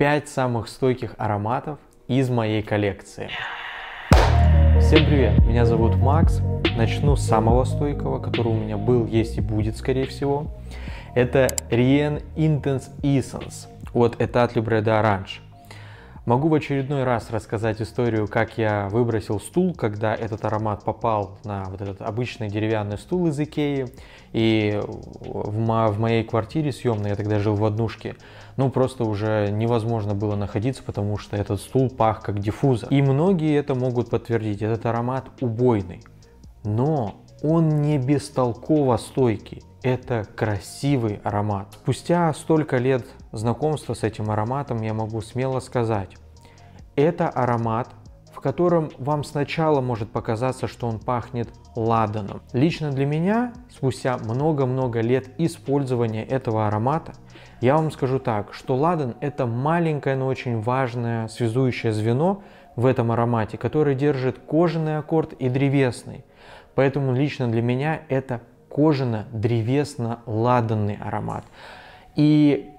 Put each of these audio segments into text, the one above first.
5 самых стойких ароматов из моей коллекции. Всем привет, меня зовут Макс. Начну с самого стойкого, который у меня был, есть и будет, скорее всего. Это Rien Intense Essence от Etat Libre d'Orange. Могу в очередной раз рассказать историю, как я выбросил стул, когда этот аромат попал на вот этот обычный деревянный стул из Икеи. И в, мо в моей квартире съемной, я тогда жил в однушке, ну просто уже невозможно было находиться, потому что этот стул пах как диффузор. И многие это могут подтвердить, этот аромат убойный. Но он не бестолково стойкий. Это красивый аромат. Спустя столько лет знакомства с этим ароматом я могу смело сказать, это аромат, в котором вам сначала может показаться, что он пахнет ладаном. Лично для меня, спустя много-много лет использования этого аромата, я вам скажу так, что ладан это маленькое, но очень важное связующее звено в этом аромате, который держит кожаный аккорд и древесный. Поэтому лично для меня это кожано-древесно-ладанный аромат. И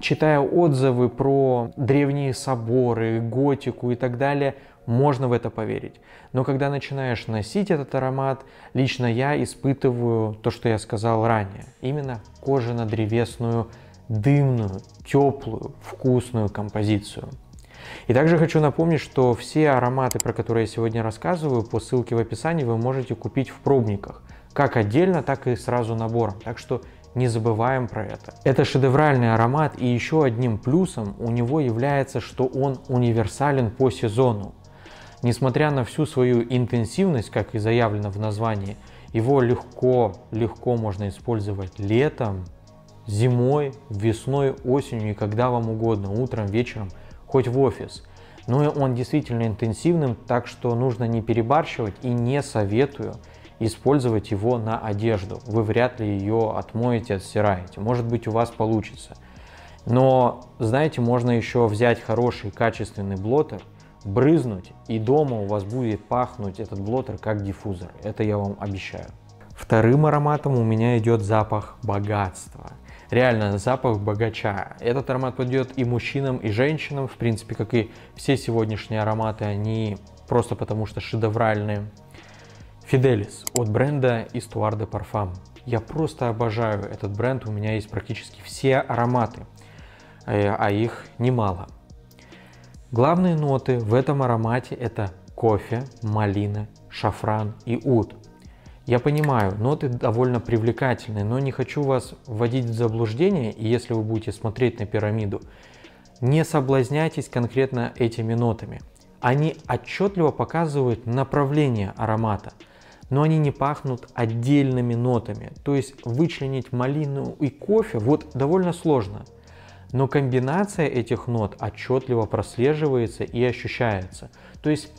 читая отзывы про древние соборы, готику и так далее, можно в это поверить. Но когда начинаешь носить этот аромат, лично я испытываю то, что я сказал ранее. Именно кожано-древесную, дымную, теплую, вкусную композицию. И также хочу напомнить, что все ароматы, про которые я сегодня рассказываю, по ссылке в описании вы можете купить в пробниках. Как отдельно, так и сразу набором. Так что не забываем про это. Это шедевральный аромат и еще одним плюсом у него является, что он универсален по сезону. Несмотря на всю свою интенсивность, как и заявлено в названии, его легко, легко можно использовать летом, зимой, весной, осенью и когда вам угодно, утром, вечером, хоть в офис. Но он действительно интенсивным, так что нужно не перебарщивать и не советую использовать его на одежду. Вы вряд ли ее отмоете, отстираете. Может быть у вас получится. Но, знаете, можно еще взять хороший качественный блотер, брызнуть, и дома у вас будет пахнуть этот блотер как диффузор. Это я вам обещаю. Вторым ароматом у меня идет запах богатства. Реально запах богача. Этот аромат подойдет и мужчинам, и женщинам. В принципе, как и все сегодняшние ароматы, они просто потому что шедевральные. Fidelis от бренда Histoire de Parfum. Я просто обожаю этот бренд, у меня есть практически все ароматы, э, а их немало. Главные ноты в этом аромате это кофе, малина, шафран и уд. Я понимаю, ноты довольно привлекательные, но не хочу вас вводить в заблуждение, и если вы будете смотреть на пирамиду, не соблазняйтесь конкретно этими нотами. Они отчетливо показывают направление аромата – но они не пахнут отдельными нотами. То есть вычленить малину и кофе вот довольно сложно. Но комбинация этих нот отчетливо прослеживается и ощущается. То есть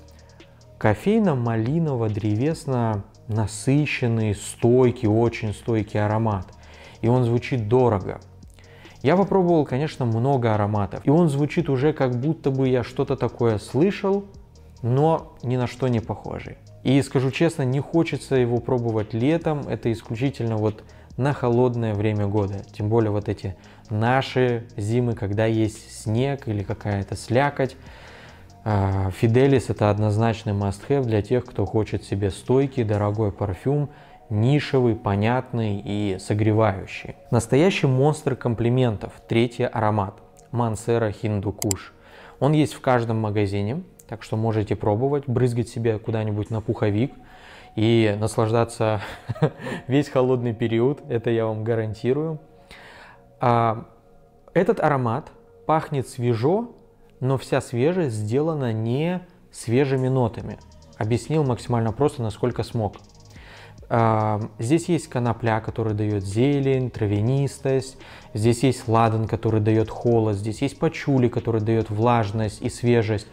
кофейно-малиново-древесно насыщенный, стойкий, очень стойкий аромат. И он звучит дорого. Я попробовал, конечно, много ароматов. И он звучит уже как будто бы я что-то такое слышал, но ни на что не похожий. И скажу честно, не хочется его пробовать летом, это исключительно вот на холодное время года. Тем более вот эти наши зимы, когда есть снег или какая-то слякоть. Фиделис это однозначный must-have для тех, кто хочет себе стойкий, дорогой парфюм, нишевый, понятный и согревающий. Настоящий монстр комплиментов. Третий аромат. Мансера Хиндукуш. Он есть в каждом магазине. Так что можете пробовать, брызгать себе куда-нибудь на пуховик и наслаждаться весь холодный период. Это я вам гарантирую. А, этот аромат пахнет свежо, но вся свежесть сделана не свежими нотами. Объяснил максимально просто, насколько смог. А, здесь есть конопля, который дает зелень, травянистость. Здесь есть ладан, который дает холод. Здесь есть пачули, который дает влажность и свежесть.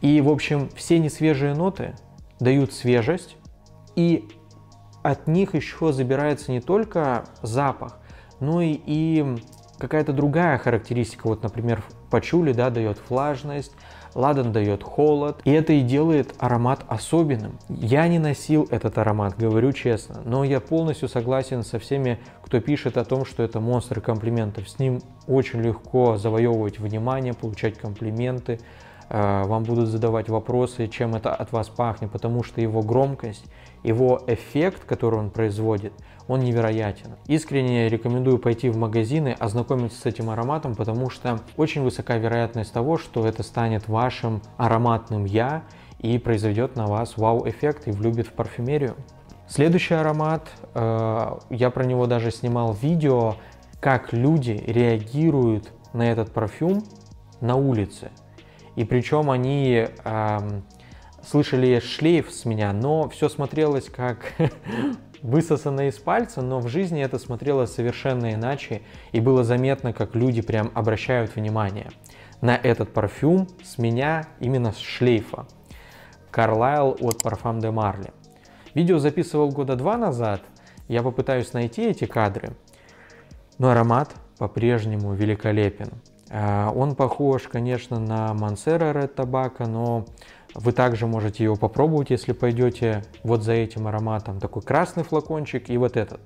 И, в общем, все несвежие ноты дают свежесть, и от них еще забирается не только запах, но и, и какая-то другая характеристика. Вот, например, пачули, да, дает влажность, ладан дает холод, и это и делает аромат особенным. Я не носил этот аромат, говорю честно, но я полностью согласен со всеми, кто пишет о том, что это монстр комплиментов. С ним очень легко завоевывать внимание, получать комплименты, вам будут задавать вопросы, чем это от вас пахнет, потому что его громкость, его эффект, который он производит, он невероятен. Искренне рекомендую пойти в магазины, ознакомиться с этим ароматом, потому что очень высока вероятность того, что это станет вашим ароматным «я» и произведет на вас вау-эффект и влюбит в парфюмерию. Следующий аромат, э, я про него даже снимал видео, как люди реагируют на этот парфюм на улице. И причем они э, слышали шлейф с меня, но все смотрелось как высосано из пальца, но в жизни это смотрелось совершенно иначе, и было заметно, как люди прям обращают внимание на этот парфюм с меня именно с шлейфа. Carlisle от Parfum de Marly. Видео записывал года два назад, я попытаюсь найти эти кадры, но аромат по-прежнему великолепен. А, он похож, конечно, на Mancera Red Tobacco, но вы также можете его попробовать, если пойдете вот за этим ароматом. Такой красный флакончик и вот этот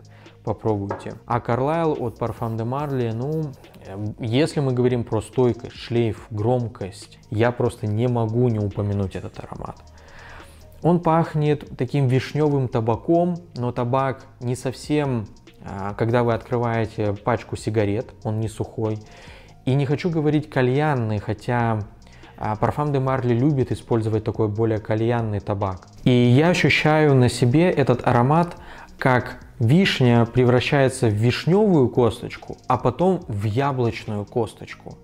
попробуйте. А Carlisle от Parfum de Marly, ну, эм, если мы говорим про стойкость, шлейф, громкость, я просто не могу не упомянуть этот аромат. Он пахнет таким вишневым табаком, но табак не совсем, а, когда вы открываете пачку сигарет, он не сухой. И не хочу говорить кальянный, хотя Парфам де Марли любит использовать такой более кальянный табак. И я ощущаю на себе этот аромат, как вишня превращается в вишневую косточку, а потом в яблочную косточку.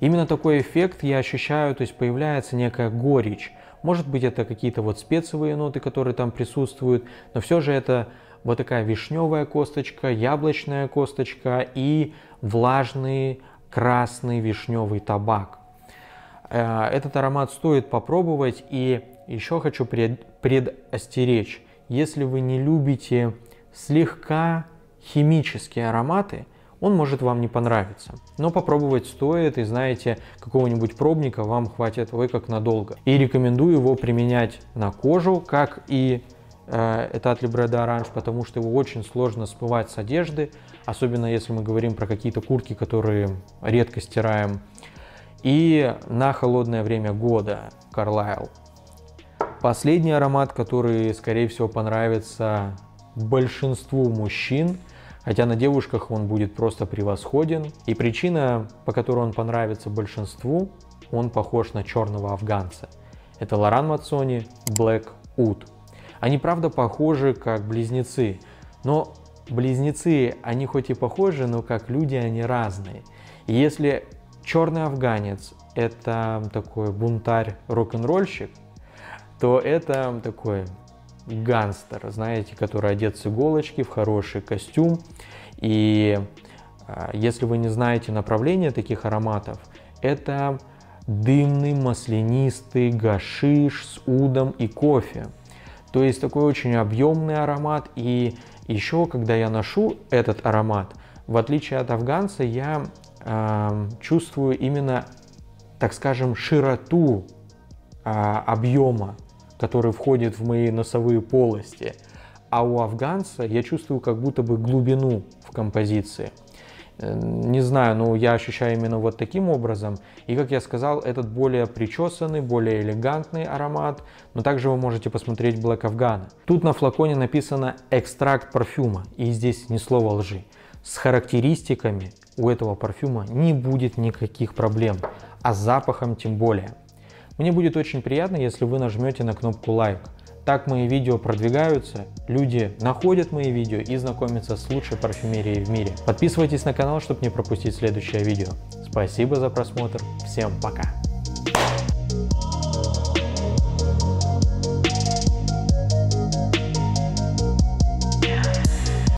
Именно такой эффект я ощущаю, то есть появляется некая горечь. Может быть это какие-то вот спецевые ноты, которые там присутствуют, но все же это вот такая вишневая косточка, яблочная косточка и влажный красный вишневый табак. Э, этот аромат стоит попробовать. И еще хочу пред, предостеречь, если вы не любите слегка химические ароматы, он может вам не понравиться. Но попробовать стоит, и знаете, какого-нибудь пробника вам хватит вы как надолго. И рекомендую его применять на кожу, как и э, этот Либреда Оранж, потому что его очень сложно смывать с одежды, особенно если мы говорим про какие-то куртки, которые редко стираем и на холодное время года Carlisle. Последний аромат, который, скорее всего, понравится большинству мужчин, хотя на девушках он будет просто превосходен. И причина, по которой он понравится большинству, он похож на черного афганца. Это Лоран Мацони Black Oud. Они, правда, похожи как близнецы, но близнецы, они хоть и похожи, но как люди они разные. И если черный афганец – это такой бунтарь, рок-н-ролльщик, то это такой гангстер, знаете, который одет с иголочки в хороший костюм. И а, если вы не знаете направления таких ароматов, это дымный маслянистый гашиш с удом и кофе. То есть такой очень объемный аромат. И еще, когда я ношу этот аромат, в отличие от афганца, я э, чувствую именно, так скажем, широту э, объема, который входит в мои носовые полости. А у афганца я чувствую как будто бы глубину в композиции. Не знаю, но я ощущаю именно вот таким образом. И, как я сказал, этот более причесанный, более элегантный аромат. Но также вы можете посмотреть Black Afghan. Тут на флаконе написано «экстракт парфюма». И здесь ни слова лжи. С характеристиками у этого парфюма не будет никаких проблем, а с запахом тем более. Мне будет очень приятно, если вы нажмете на кнопку лайк. Так мои видео продвигаются, люди находят мои видео и знакомятся с лучшей парфюмерией в мире. Подписывайтесь на канал, чтобы не пропустить следующее видео. Спасибо за просмотр, всем пока!